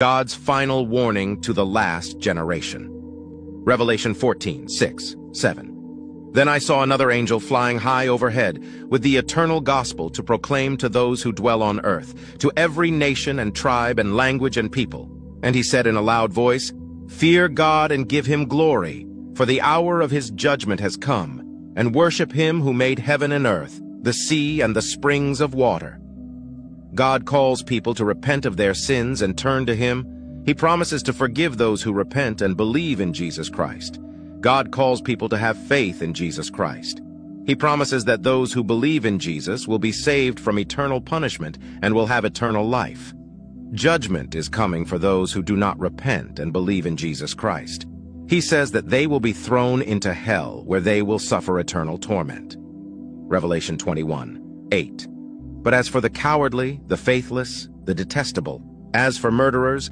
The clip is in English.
God's final warning to the last generation. Revelation 14, 6, 7. Then I saw another angel flying high overhead with the eternal gospel to proclaim to those who dwell on earth, to every nation and tribe and language and people. And he said in a loud voice, Fear God and give him glory, for the hour of his judgment has come, and worship him who made heaven and earth, the sea and the springs of water. God calls people to repent of their sins and turn to him. He promises to forgive those who repent and believe in Jesus Christ. God calls people to have faith in Jesus Christ. He promises that those who believe in Jesus will be saved from eternal punishment and will have eternal life. Judgment is coming for those who do not repent and believe in Jesus Christ. He says that they will be thrown into hell, where they will suffer eternal torment. Revelation 21, 8. But as for the cowardly, the faithless, the detestable, as for murderers,